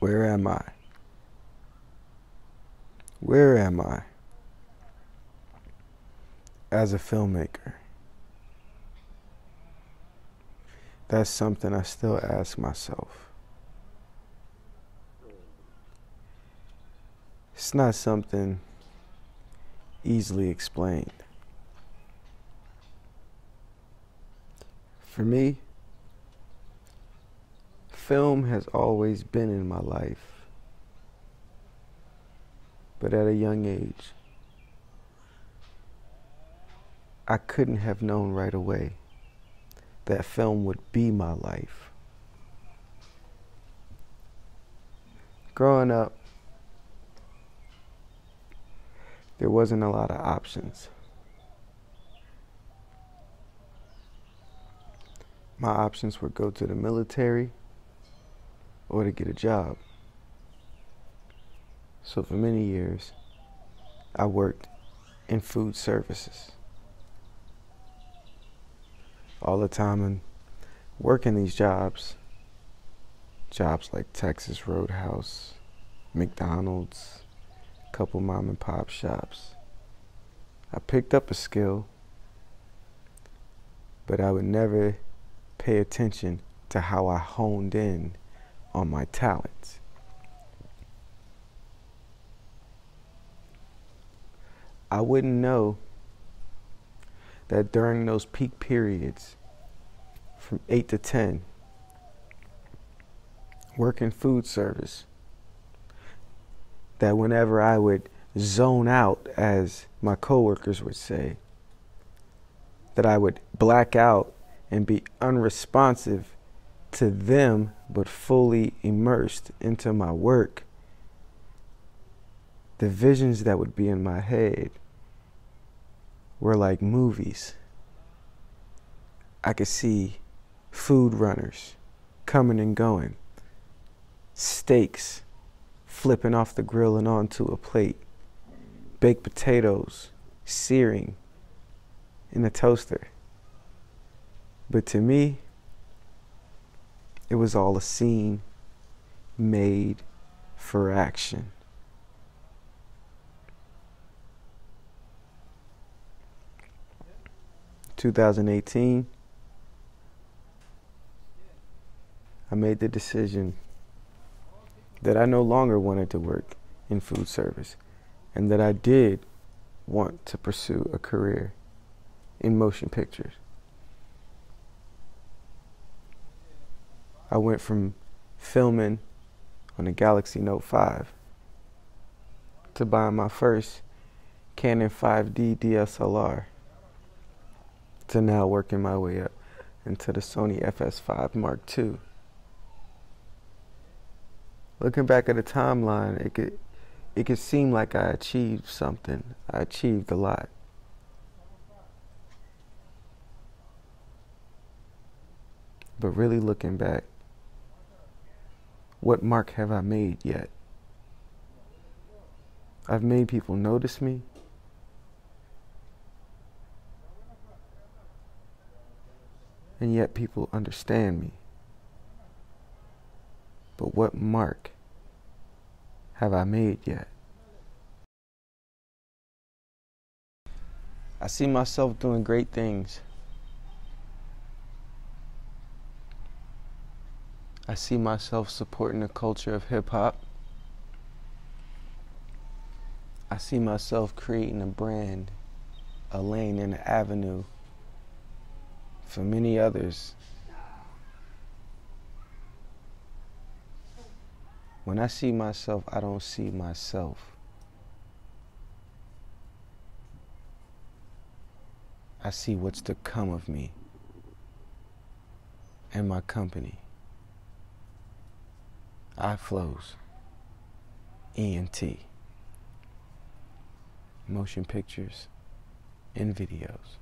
Where am I? Where am I as a filmmaker? That's something I still ask myself. It's not something easily explained. For me, film has always been in my life, but at a young age, I couldn't have known right away that film would be my life. Growing up, there wasn't a lot of options. My options were go to the military or to get a job. So for many years, I worked in food services all the time and working these jobs, jobs like Texas Roadhouse, McDonald's, a couple mom and pop shops. I picked up a skill, but I would never pay attention to how I honed in on my talents. I wouldn't know that during those peak periods from 8 to 10, working food service, that whenever I would zone out, as my coworkers would say, that I would black out and be unresponsive to them, but fully immersed into my work. The visions that would be in my head were like movies. I could see food runners coming and going, steaks flipping off the grill and onto a plate, baked potatoes searing in a toaster. But to me, was all a scene made for action. 2018, I made the decision that I no longer wanted to work in food service and that I did want to pursue a career in motion pictures. I went from filming on a Galaxy Note 5 to buying my first Canon 5D DSLR to now working my way up into the Sony FS5 Mark II. Looking back at the timeline, it could it could seem like I achieved something. I achieved a lot. But really looking back, what mark have I made yet? I've made people notice me. and yet people understand me. But what mark have I made yet? I see myself doing great things. I see myself supporting the culture of hip hop. I see myself creating a brand, a lane, and an avenue for many others, when I see myself, I don't see myself. I see what's to come of me and my company. IFLOWZ, ENT, motion pictures, and videos.